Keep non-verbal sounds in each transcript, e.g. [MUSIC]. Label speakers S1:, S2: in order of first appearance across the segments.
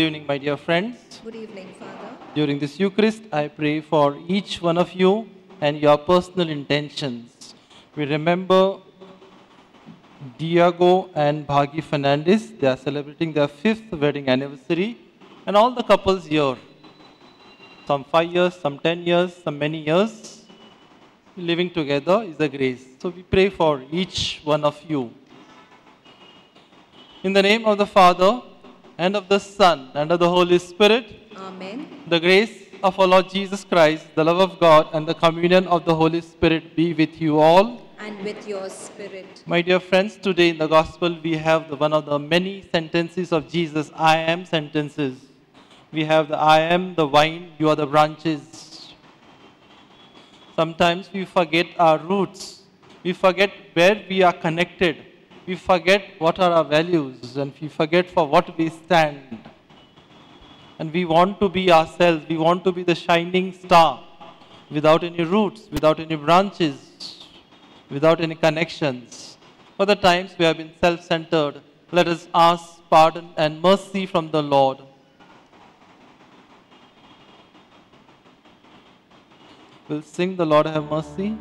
S1: Good evening, my dear friends.
S2: Good evening, Father.
S1: During this Eucharist, I pray for each one of you and your personal intentions. We remember Diego and Bhagi Fernandez. They are celebrating their fifth wedding anniversary, and all the couples here. Some five years, some ten years, some many years. Living together is a grace. So we pray for each one of you. In the name of the Father, and of the Son, and of the Holy Spirit,
S2: Amen.
S1: the grace of our Lord Jesus Christ, the love of God, and the communion of the Holy Spirit be with you all.
S2: And with your spirit.
S1: My dear friends, today in the Gospel we have the, one of the many sentences of Jesus, I am sentences. We have the I am the vine, you are the branches. Sometimes we forget our roots. We forget where we are connected. We forget what are our values and we forget for what we stand. And we want to be ourselves. We want to be the shining star without any roots, without any branches, without any connections. For the times we have been self centered, let us ask pardon and mercy from the Lord. We'll sing the Lord have mercy.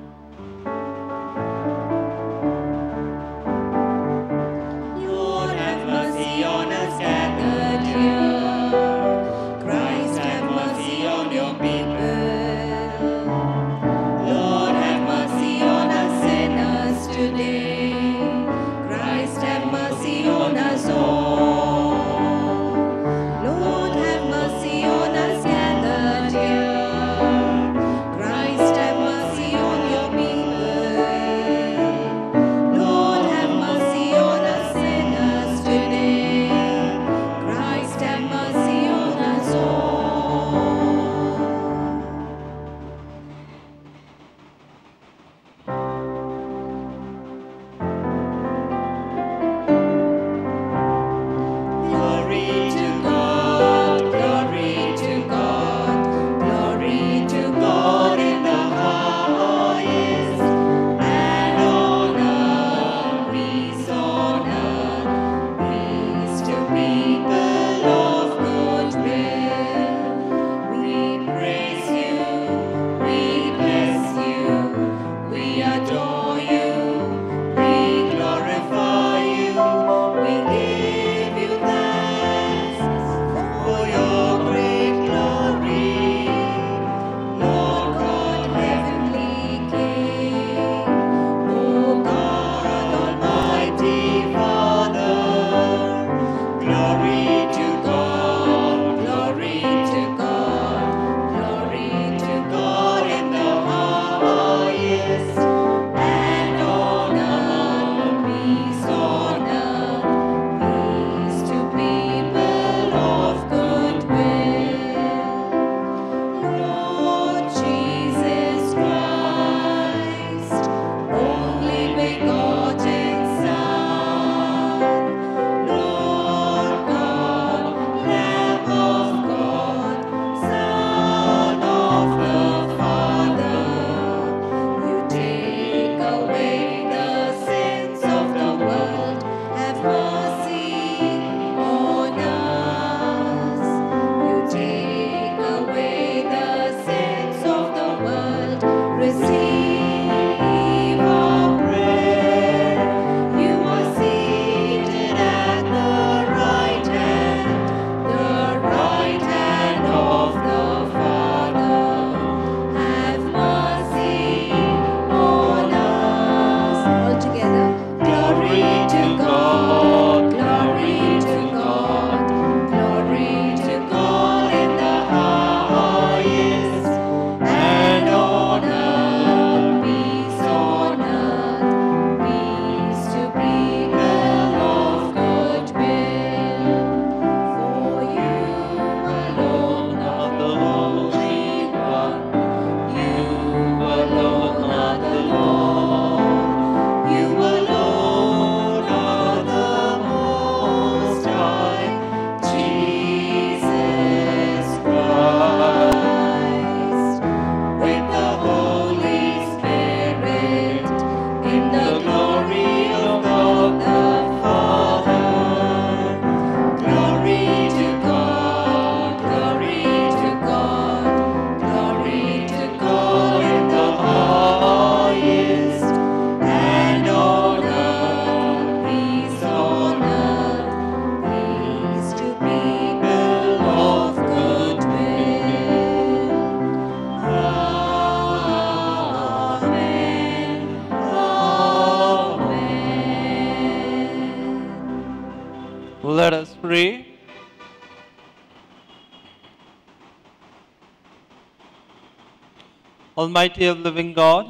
S3: Almighty and
S2: living God,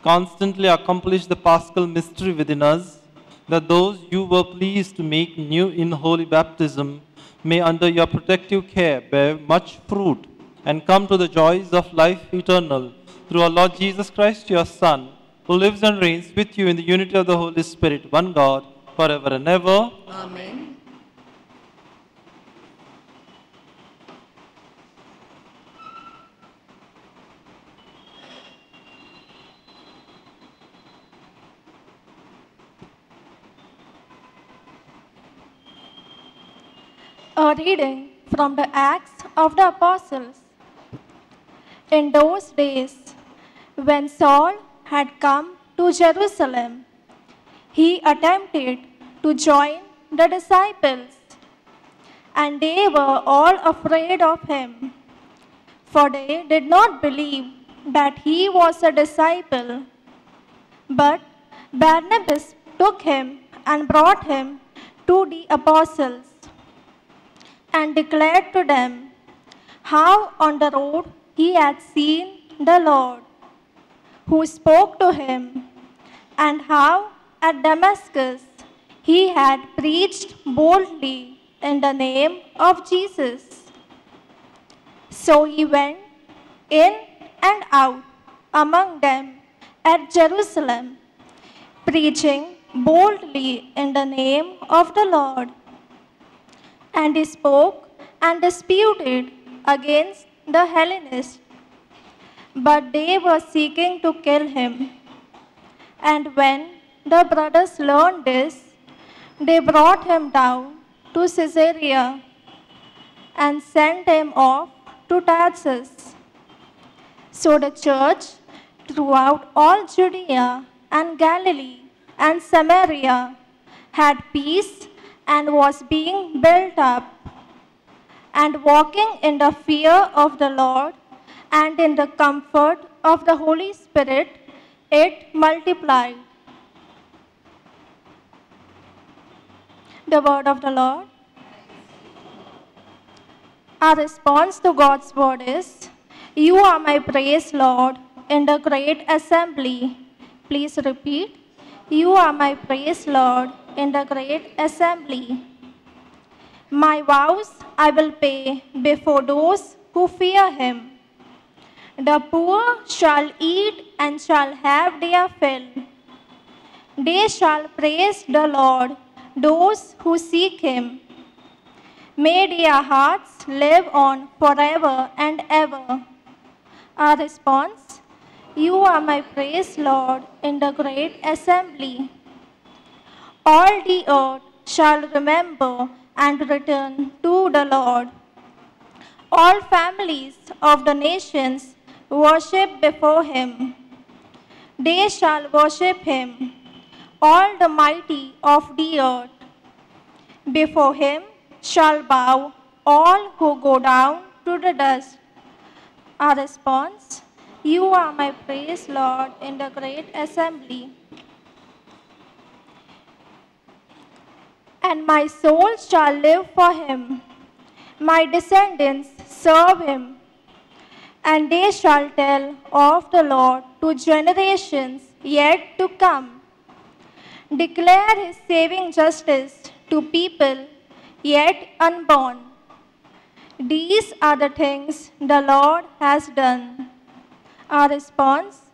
S2: constantly accomplish the paschal mystery within us, that those you were pleased to make new in holy baptism may under your protective care bear much fruit and come to the joys of life eternal through our Lord Jesus Christ, your Son, who lives and reigns with you in the unity of the Holy Spirit, one God, forever and ever.
S1: Amen.
S4: A reading from the Acts of the Apostles. In those days, when Saul had come to Jerusalem, he attempted to join the disciples, and they were all afraid of him, for they did not believe that he was a disciple. But Barnabas took him and brought him to the apostles and declared to them how on the road he had seen the Lord, who spoke to him, and how at Damascus he had preached boldly in the name of Jesus. So he went in and out among them at Jerusalem, preaching boldly in the name of the Lord and he spoke and disputed against the Hellenists. But they were seeking to kill him. And when the brothers learned this, they brought him down to Caesarea and sent him off to Tarsus. So the church throughout all Judea and Galilee and Samaria had peace and was being built up, and walking in the fear of the Lord and in the comfort of the Holy Spirit, it multiplied. The word of the Lord. Our response to God's word is You are my praise, Lord, in the great assembly. Please repeat. You are my praise, Lord, in the great assembly. My vows I will pay before those who fear him. The poor shall eat and shall have their fill. They shall praise the Lord, those who seek him. May their hearts live on forever and ever. Our response You are my praise, Lord, in the great assembly. All the earth shall remember and return to the Lord. All families of the nations worship before him. They shall worship him, all the mighty of the earth. Before him shall bow all who go down to the dust. Our response You are my praise, Lord, in the great assembly. And my soul shall live for him. My descendants serve him. And they shall tell of the Lord to generations yet to come. Declare his saving justice to people yet unborn. These are the things the Lord has done. Our response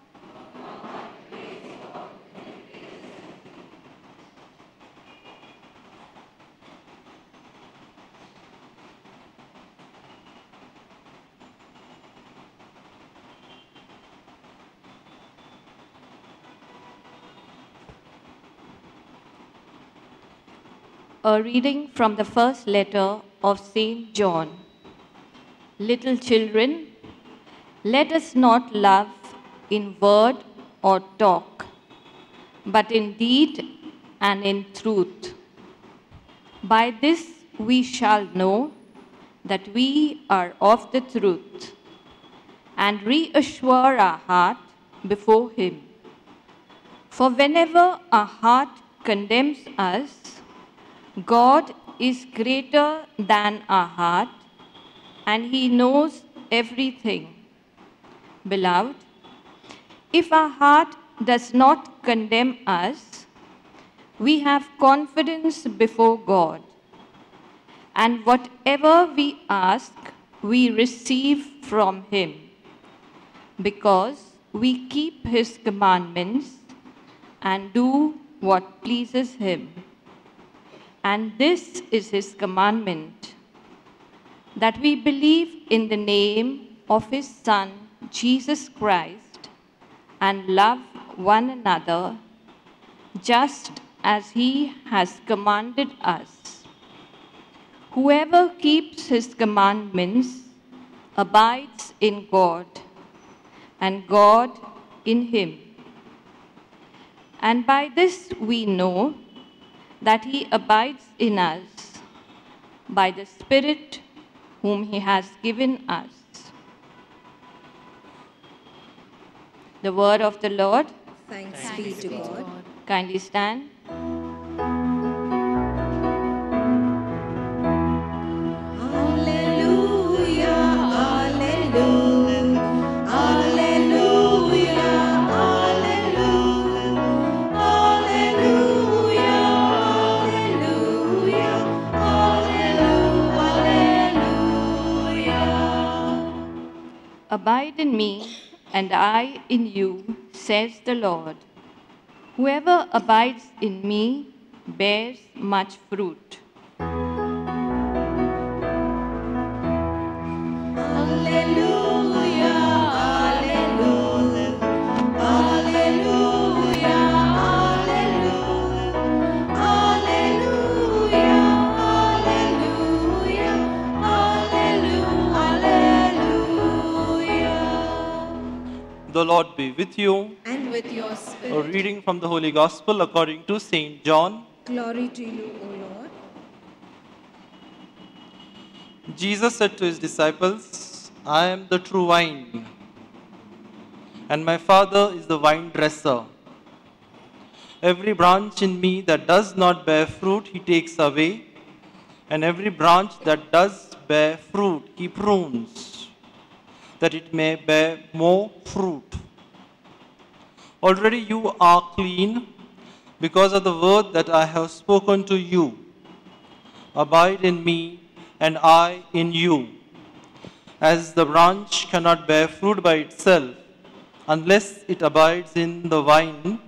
S5: A reading from the first letter of St. John. Little children, let us not love in word or talk, but in deed and in truth. By this we shall know that we are of the truth and reassure our heart before Him. For whenever our heart condemns us, God is greater than our heart, and He knows everything. Beloved, if our heart does not condemn us, we have confidence before God. And whatever we ask, we receive from Him, because we keep His commandments and do what pleases Him. And this is His commandment that we believe in the name of His Son, Jesus Christ, and love one another just as He has commanded us. Whoever keeps His commandments abides in God, and God in Him. And by this we know that He abides in us by the Spirit whom He has given us. The word of the Lord.
S1: Thanks be to God.
S5: Kindly stand. Abide in me, and I in you, says the Lord. Whoever abides in me bears much fruit.
S2: The Lord be with you.
S1: And with your spirit.
S2: A reading from the Holy Gospel according to St. John.
S1: Glory to you, O Lord.
S2: Jesus said to his disciples, I am the true vine, and my Father is the vine dresser. Every branch in me that does not bear fruit, he takes away, and every branch that does bear fruit, he prunes, that it may bear more fruit. Already you are clean because of the word that I have spoken to you. Abide in me, and I in you. As the branch cannot bear fruit by itself unless it abides in the vine,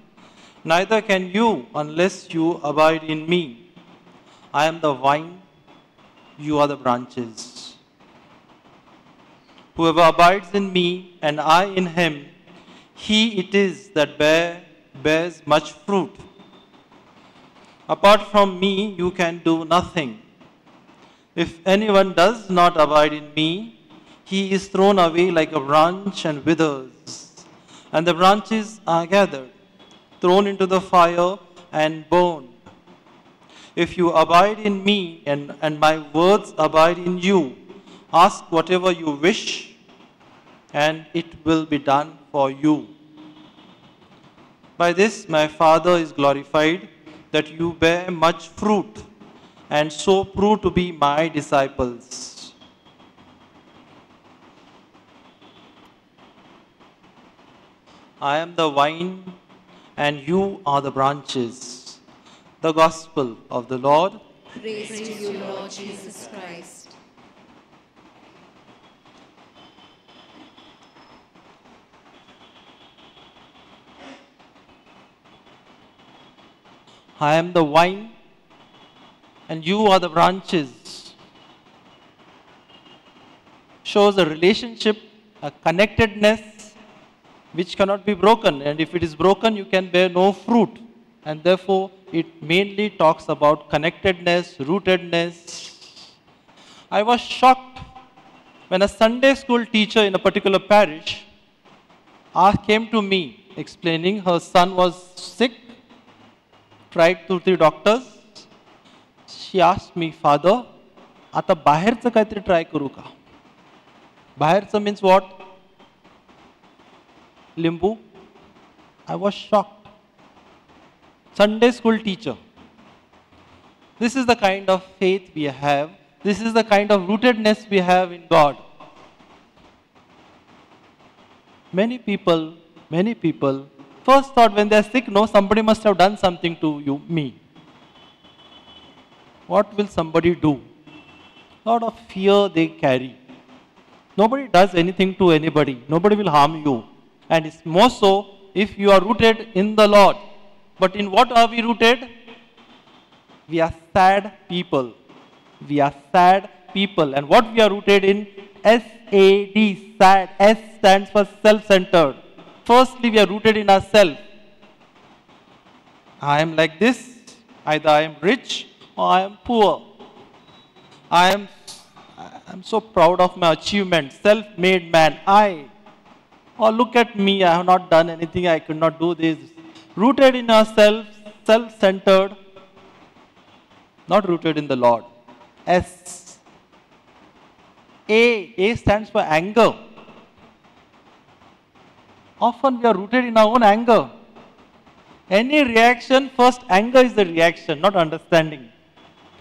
S2: neither can you unless you abide in me. I am the vine, you are the branches. Whoever abides in me and I in him, he it is that bear, bears much fruit. Apart from me, you can do nothing. If anyone does not abide in me, he is thrown away like a branch and withers. And the branches are gathered, thrown into the fire, and burned. If you abide in me and, and my words abide in you, ask whatever you wish, and it will be done for you. By this my Father is glorified, that you bear much fruit, and so prove to be my disciples. I am the vine, and you are the branches. The Gospel of the Lord.
S1: Praise to you, Lord Jesus Christ.
S2: I am the vine, and you are the branches. Shows a relationship, a connectedness which cannot be broken. And if it is broken, you can bear no fruit. And therefore, it mainly talks about connectedness, rootedness. I was shocked when a Sunday school teacher in a particular parish came to me explaining her son was sick tried two three doctors she asked me father आता बाहेरचं काहीतरी try करू का बाहेरचं means what लिंबू I was shocked Sunday school teacher This is the kind of faith we have. This is the kind of rootedness we have in God. Many people, many people first thought when they're sick, no, somebody must have done something to you, me. What will somebody do? lot of fear they carry. Nobody does anything to anybody. Nobody will harm you. And it's more so if you are rooted in the Lord. But in what are we rooted? We are sad people. We are sad people. And what we are rooted in? S-A-D, sad. S stands for self-centered. Firstly, we are rooted in ourselves. I am like this. Either I am rich or I am poor. I am I'm so proud of my achievement, self-made man. I. Or look at me, I have not done anything, I could not do this. Rooted in ourselves, self-centered, not rooted in the Lord. S. A. A stands for anger. Often we are rooted in our own anger. Any reaction, first anger is the reaction, not understanding.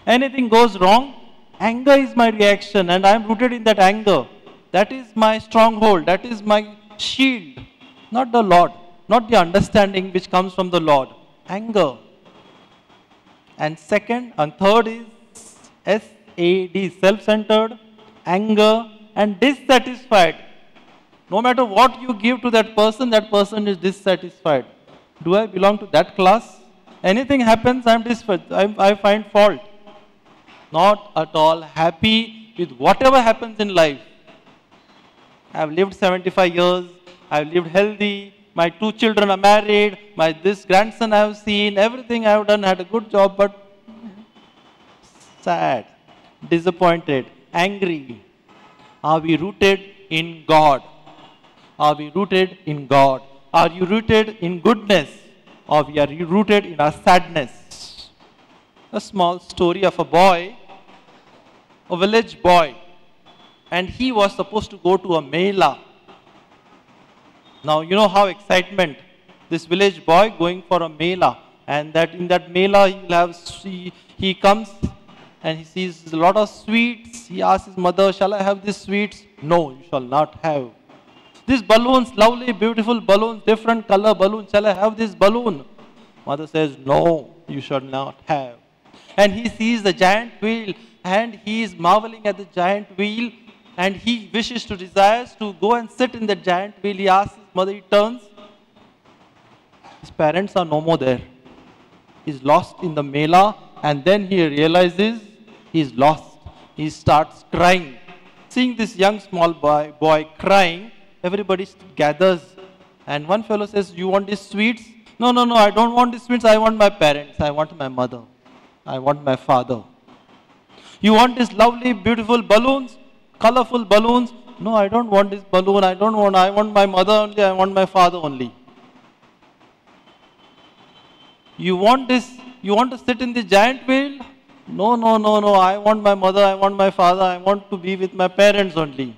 S2: Anything goes wrong, anger is my reaction and I am rooted in that anger. That is my stronghold, that is my shield, not the Lord, not the understanding which comes from the Lord. Anger. And second and third is S A D, self centered, anger, and dissatisfied. No matter what you give to that person, that person is dissatisfied. Do I belong to that class? Anything happens, I'm dissatisfied. I, find fault. Not at all happy with whatever happens in life. I've lived 75 years. I've lived healthy. My two children are married. My this grandson I have seen. Everything I have done had a good job, but sad, disappointed, angry. Are we rooted in God? Are we rooted in God? Are you rooted in goodness? Or we are rooted in our sadness? A small story of a boy, a village boy, and he was supposed to go to a mela. Now you know how excitement this village boy going for a mela, and that in that mela he will have he, he comes and he sees a lot of sweets. He asks his mother, "Shall I have these sweets?" No, you shall not have. These balloons, lovely, beautiful balloons, different color balloons. Shall I have this balloon? Mother says, No, you should not have. And he sees the giant wheel and he is marveling at the giant wheel and he wishes to desires to go and sit in the giant wheel. He asks his mother, he turns. His parents are no more there. He's lost in the mela and then he realizes he's lost. He starts crying. Seeing this young small boy, boy crying, everybody gathers and one fellow says, you want these sweets? No, no, no, I don't want these sweets. I want my parents. I want my mother. I want my father. You want these lovely, beautiful balloons, colorful balloons? No, I don't want this balloon. I don't want, I want my mother only. I want my father only. You want this, you want to sit in the giant wheel? No, no, no, no. I want my mother. I want my father. I want to be with my parents only.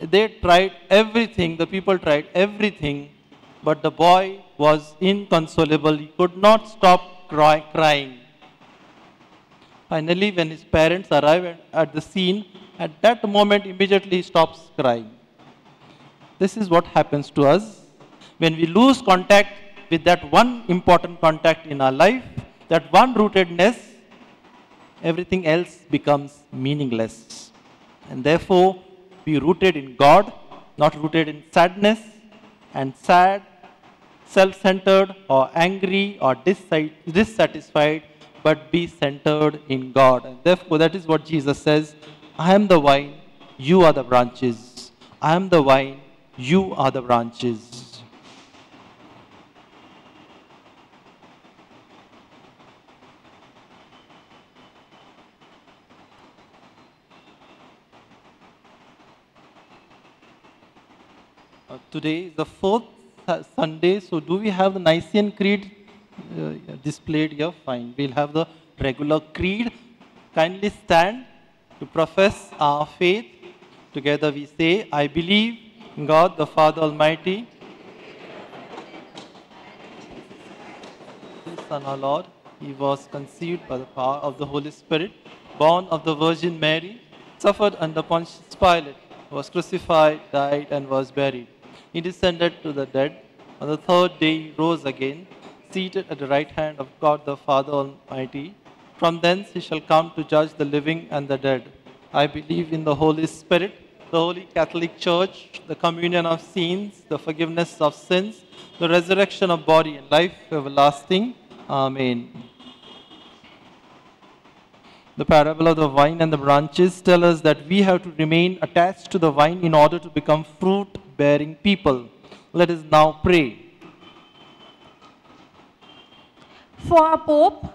S2: They tried everything. The people tried everything but the boy was inconsolable. He could not stop cry, crying. Finally, when his parents arrived at, the scene, at that moment, immediately he stops crying. This is what happens to us when we lose contact with that one important contact in our life, that one rootedness, everything else becomes meaningless. And therefore, be rooted in God, not rooted in sadness, and sad, self centered, or angry, or dissatisfied, but be centered in God. And therefore, that is what Jesus says I am the vine, you are the branches. I am the vine, you are the branches. Uh, today is the fourth Sunday, so do we have the Nicene Creed uh, displayed here? Fine. We'll have the regular creed. Kindly stand to profess our faith. Together we say, I believe in God the Father Almighty, Son our Lord, He was conceived by the power of the Holy Spirit, born of the Virgin Mary, suffered under Pontius Pilate, was crucified, died, and was buried. He descended to the dead. On the third day he rose again, seated at the right hand of God the Father Almighty. From thence he shall come to judge the living and the dead. I believe in the Holy Spirit, the Holy Catholic Church, the communion of saints, the forgiveness of sins, the resurrection of body and life everlasting. Amen. The parable of the vine and the branches tell us that we have to remain attached to the vine in order to become fruit bearing people. Let us now pray.
S4: for our Pope,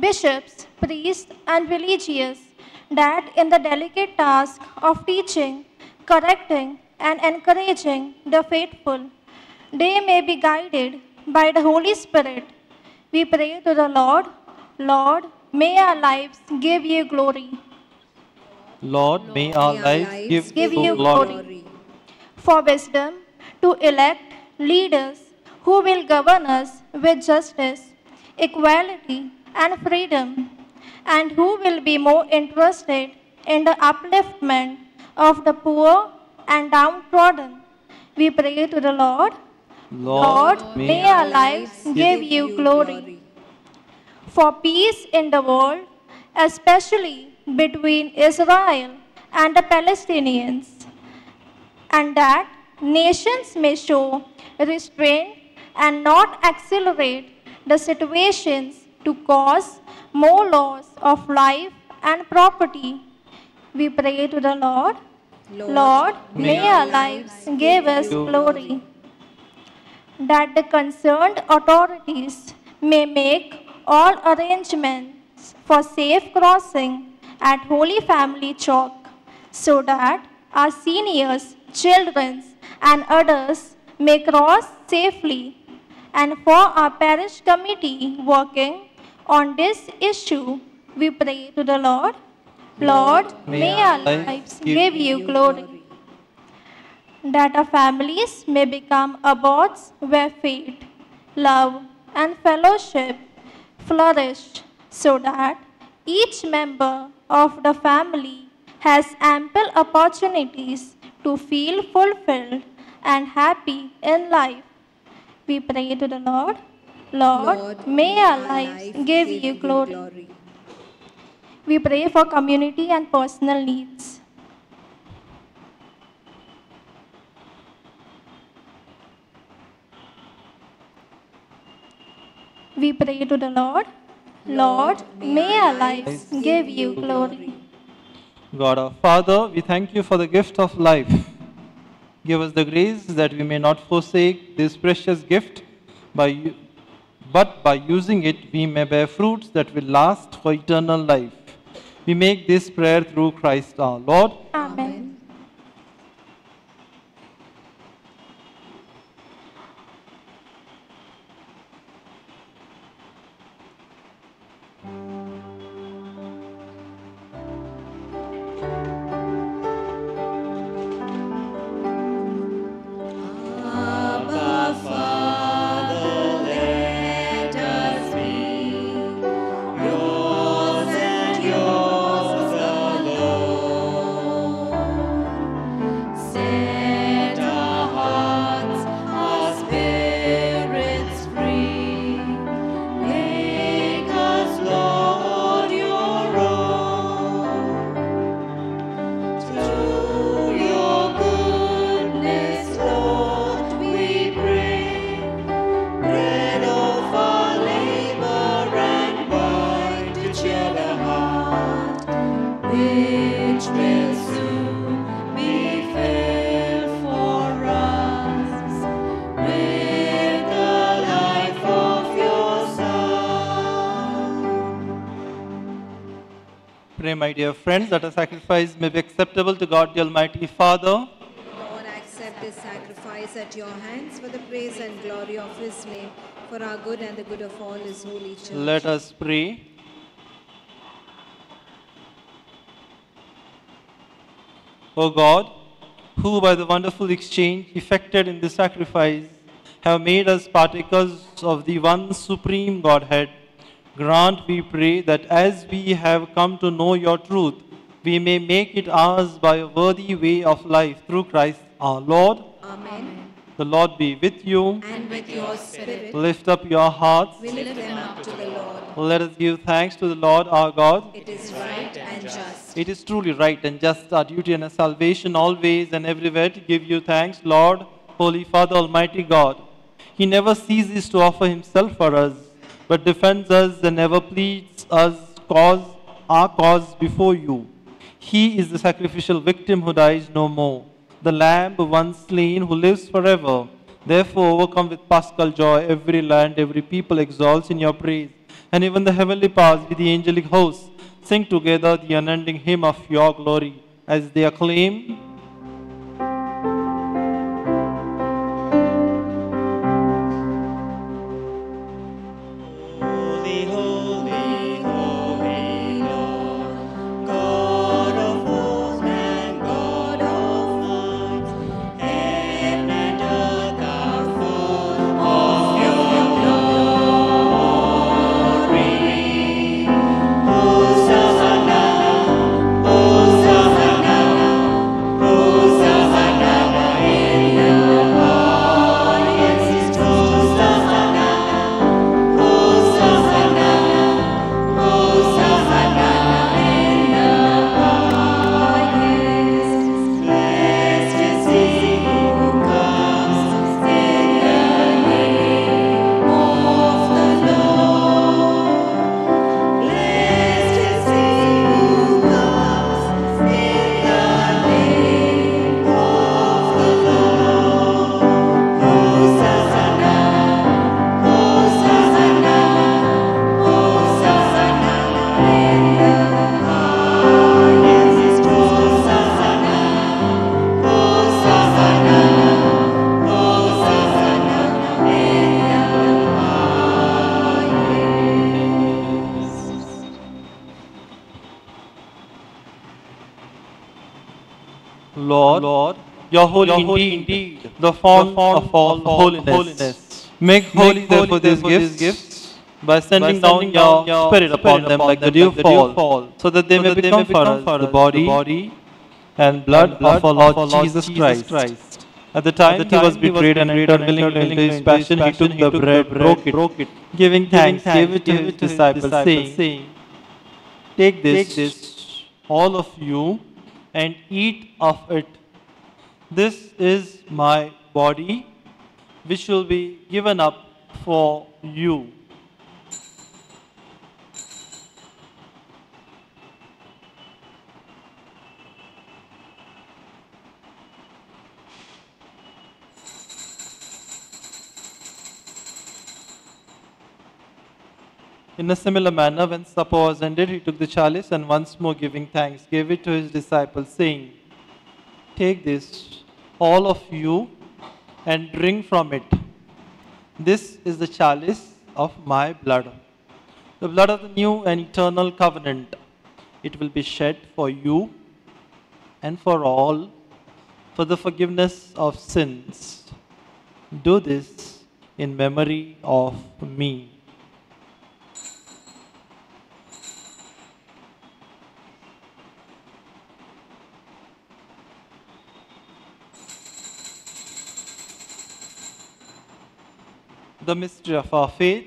S4: bishops, priests, and religious, that in the delicate task of teaching, correcting, and encouraging the faithful, they may be guided by the Holy Spirit. We pray to the Lord, Lord, may our lives give you glory.
S2: Lord, may our
S1: May
S2: lives give,
S4: give
S2: you
S4: you
S2: glory.
S4: glory. For wisdom to elect leaders who will govern us with justice, equality, and freedom, and who will be more interested in the upliftment of the poor and downtrodden. We pray to the Lord. Lord, may our lives give you glory. For peace in the world, especially between Israel and the Palestinians, and that nations may show restraint and not accelerate the situations to cause more loss of life and property. We pray to the Lord. Lord, may our lives give us glory. That the concerned authorities may make all arrangements for safe crossing at Holy Family Chowk so that our seniors, children, and others may cross safely. And for our parish committee working on this issue, we pray to the Lord. Lord, may our lives give you glory. That our families may become abodes where faith, love, and fellowship flourish so that each member of the family has ample opportunities to feel fulfilled and happy in life. We pray to the Lord. Lord, may our lives give you glory. We pray for community and personal needs. We pray to the Lord. Lord, may our lives give you glory.
S2: God our Father, we thank you for the gift of life. Give us the grace that we may not forsake this precious gift, by but by using it we may bear fruits that will last for eternal life. We make this prayer through Christ our Lord. Friends, that a sacrifice may be acceptable to God the Almighty Father.
S1: Lord, accept this sacrifice at your hands for the praise and glory of his name, for our good and the good of all his holy church.
S2: Let us pray. O God, who by the wonderful exchange effected in this sacrifice have made us partakers of the one supreme Godhead, Grant, we pray, that as we have come to know your truth, we may make it ours by a worthy way of life through Christ our Lord.
S1: Amen.
S2: The Lord be with you.
S1: And with your spirit,
S2: Lift up your hearts.
S1: we lift them up to the Lord.
S2: Let us give thanks to the Lord our God.
S1: It is right and just.
S2: It is truly right and just our duty and our salvation always and everywhere to give you thanks, Lord, Holy Father, Almighty God. He never ceases to offer himself for us, but defends us and ever pleads us cause our cause before you. He is the sacrificial victim who dies no more, the lamb once slain who lives forever. Therefore, overcome with paschal joy, every land, every people exalts in your praise, and even the heavenly powers with the angelic hosts sing together the unending hymn of your glory as they acclaim.
S3: Lord,
S2: you're holy, indeed, the fount of all holiness. Make holy, therefore, these gifts gifts by sending down your Spirit upon them like the dew fall, so that they may become for us the body and blood of our Lord Jesus Christ. At the time that he was betrayed and entered willingly into his passion, he took the bread, broke it, giving thanks, gave it to his disciples, saying, Take this, all of you, and eat of it. This is my body, which will be given up for you. In a similar manner, when supper was ended, he took the chalice and once more giving thanks, gave it to his disciples, saying, Take this, all of you, and drink from it. This is the chalice of my blood, the blood of the new and eternal covenant. It will be shed for you and for all for the forgiveness of sins. Do this in memory of me. The mystery of our faith.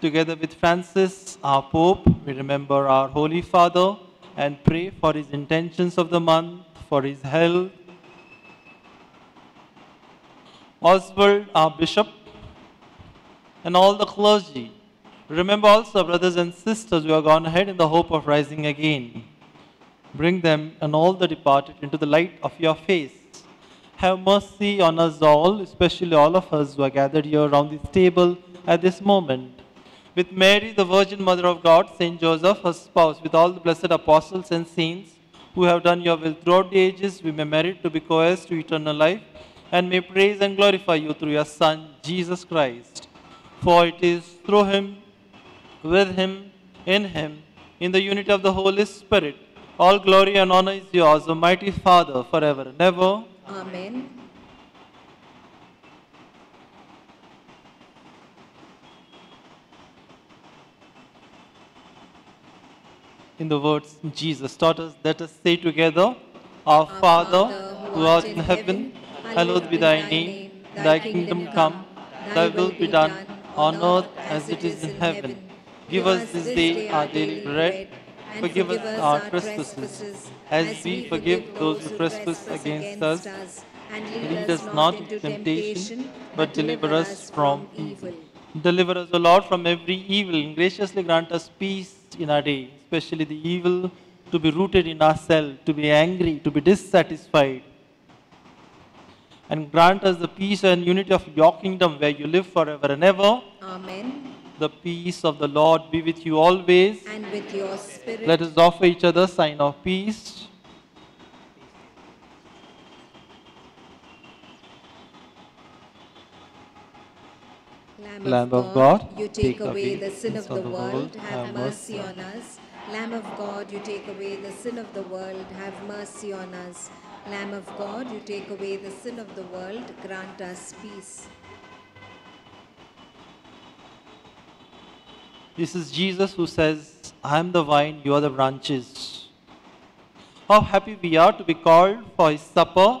S2: Together with Francis, our Pope, we remember our Holy Father and pray for his intentions of the month, for his health. Oswald, our Bishop, and all the clergy. Remember also, brothers and sisters who have gone ahead in the hope of rising again. Bring them and all the departed into the light of your face. Have mercy on us all, especially all of us who are gathered here around this table at this moment. With Mary, the Virgin Mother of God, Saint Joseph, her spouse, with all the blessed apostles and saints who have done your will throughout the ages, we may merit to be co-heirs to eternal life and may praise and glorify you through your Son, Jesus Christ. For it is through him, with him, in him, in the unity of the Holy Spirit, all glory and honor is yours, Almighty Father, forever and ever.
S1: Amen.
S2: In the words Jesus taught us, let us say together, Our Father, who art in heaven, hallowed be thy name. Thy kingdom come, thy will be done, on earth as it is in heaven. Give us this day our daily bread. Forgive us our trespasses, as we forgive those who trespass against us.
S1: And
S2: Lead us not into temptation, but deliver us from evil. Deliver us, O Lord, from every evil, and graciously grant us peace in our day, especially the evil to be rooted in ourselves, to be angry, to be dissatisfied. And grant us the peace and unity of your kingdom where you live forever and ever.
S1: Amen.
S2: The peace of the Lord be with you always.
S1: And with your spirit.
S2: Let us offer each other sign of peace. Lamb of God,
S1: you take away the sin of the world, have mercy on us. Lamb of God, you take away the sin of the world, have mercy on us. Lamb of God, you take away the sin of the world, grant us peace.
S2: This is Jesus who says, I am the vine, you are the branches. How happy we are to be called for his supper.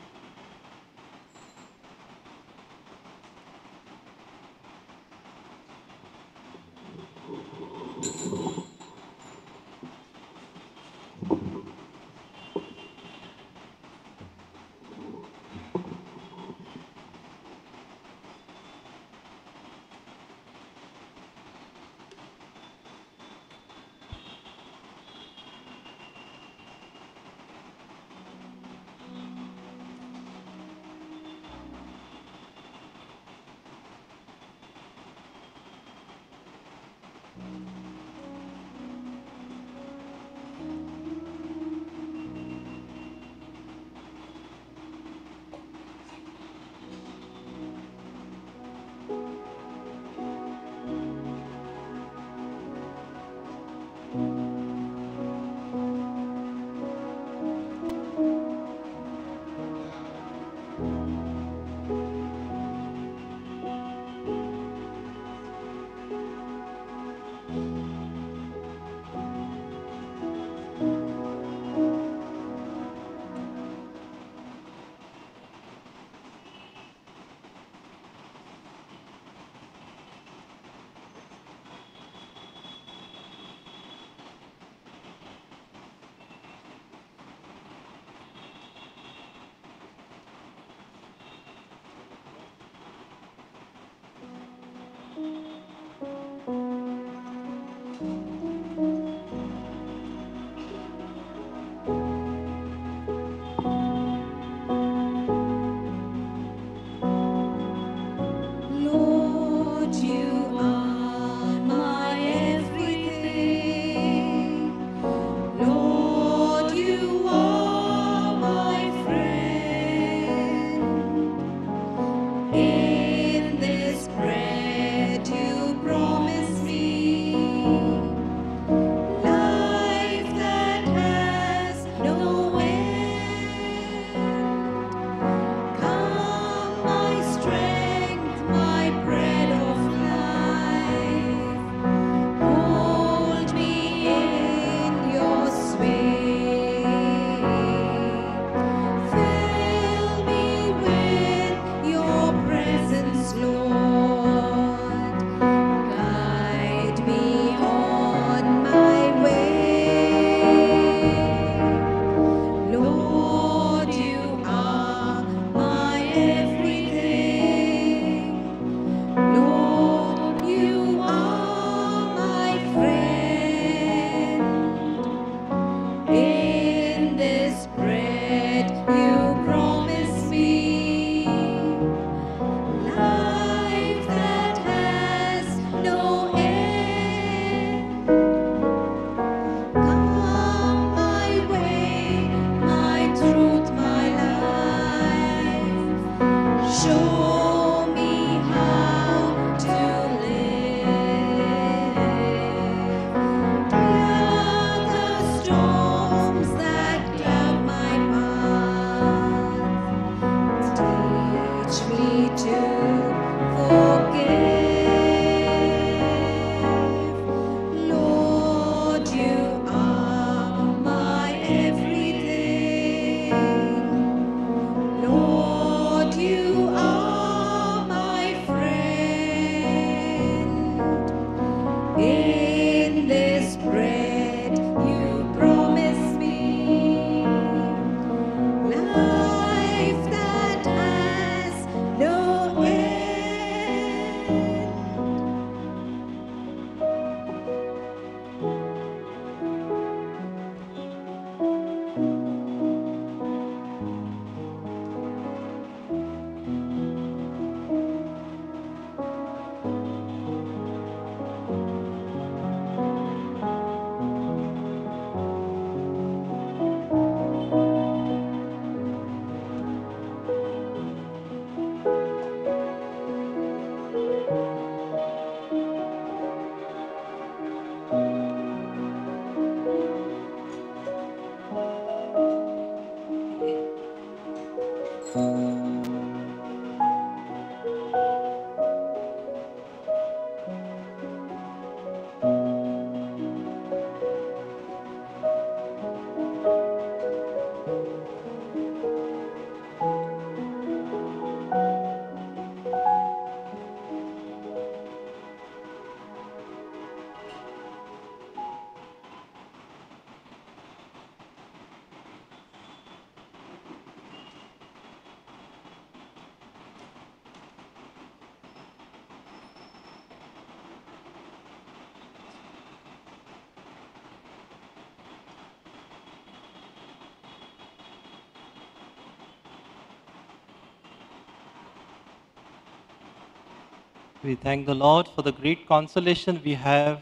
S2: We thank the Lord for the great consolation we have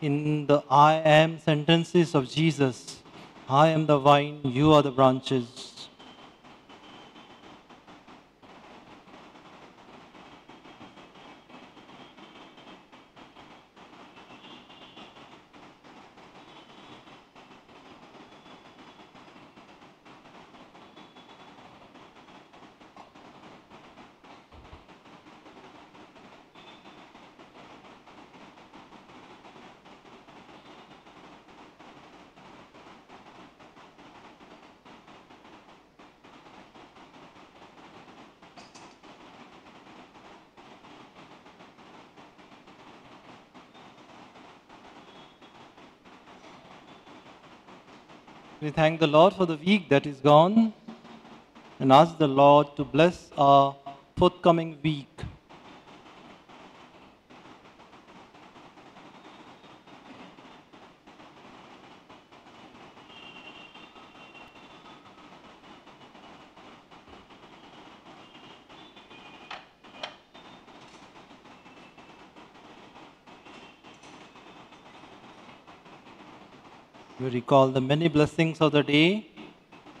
S2: in the I am sentences of Jesus. I am the vine, you are the branches. We thank the Lord for the week that is gone and ask the Lord to bless our forthcoming week. We recall the many blessings of the day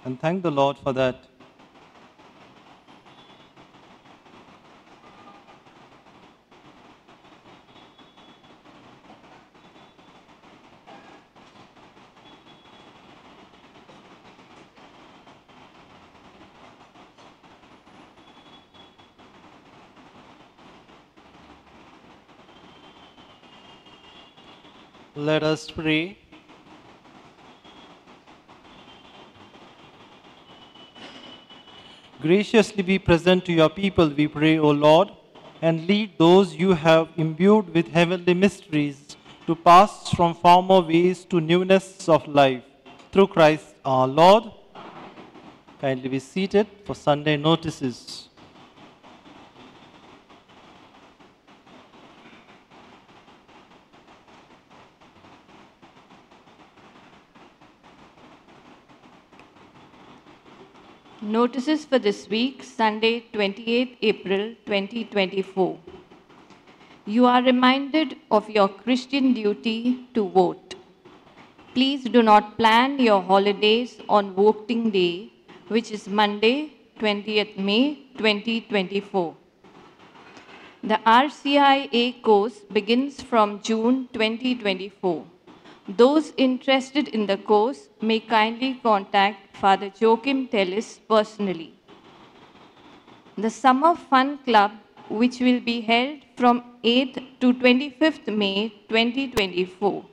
S2: and thank the Lord for that. Let us pray. Graciously be present to your people, we pray, O Lord, and lead those you have imbued with heavenly mysteries to pass from former ways to newness of life. Through Christ our Lord. Kindly be seated for Sunday notices.
S5: Notices for this week, Sunday, 28 April 2024. You are reminded of your Christian duty to vote. Please do not plan your holidays on voting day, which is Monday, 20th May 2024. The RCIA course begins from June 2024. Those interested in the course may kindly contact Father Joachim Tellis personally. The Summer Fun Club, which will be held from 8th to 25th May 2024.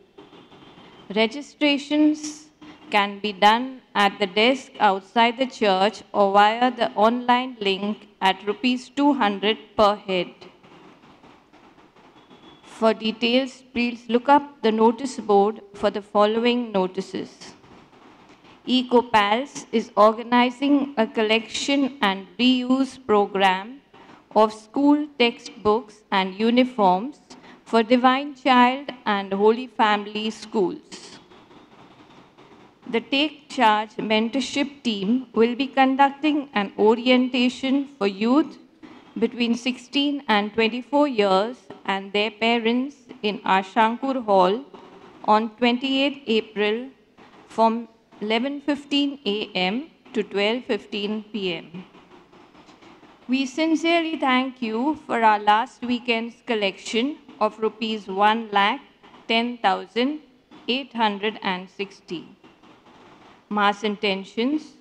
S5: Registrations can be done at the desk outside the church or via the online link at rupees 200 per head. For details, please look up the notice board for the following notices. EcoPals is organizing a collection and reuse program of school textbooks and uniforms for Divine Child and Holy Family schools. The Take Charge mentorship team will be conducting an orientation for youth between 16 and 24 years and their parents in Ashankur Hall on 28 April from 11:15 a.m. to 12:15 p.m. We sincerely thank you for our last weekend's collection of rupees 1 lakh 10,860. Mass intentions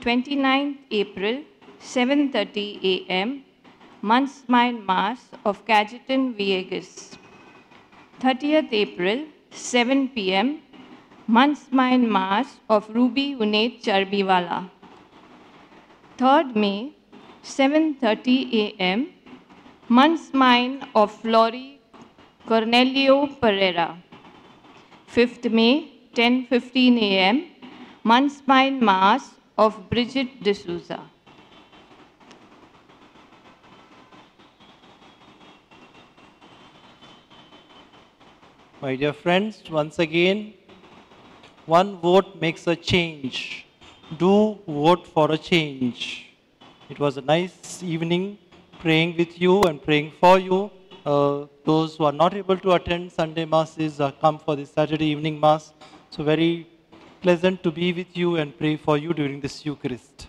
S5: 29th April 7:30 a.m. Month's Mind Mass of Cajetan Viegas. 30th April 7 p.m. Month's Mind Mass of Ruby Unet Charbiwala. 3rd May 7:30 a.m. Month's Mind of Flori Cornelio Pereira. 5th May 10:15 a.m. Month's Mind Mass of Bridget D'Souza.
S2: My dear friends, once again, one vote makes a change. Do vote for a change. It was a nice evening praying with you and praying for you. Uh, those who are not able to attend Sunday masses uh, come for the Saturday evening mass. So very pleasant to be with you and pray for you during this Eucharist.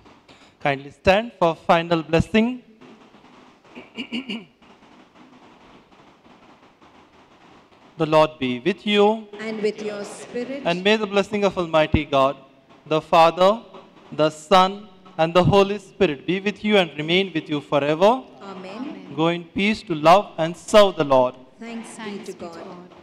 S2: Kindly stand for final blessing. [COUGHS] the Lord be with you.
S1: And with your spirit.
S2: And may the blessing of Almighty God, the Father, the Son, and the Holy Spirit be with you and remain with you forever.
S1: Amen.
S2: Go in peace to love and serve the Lord.
S1: Thanks be to God.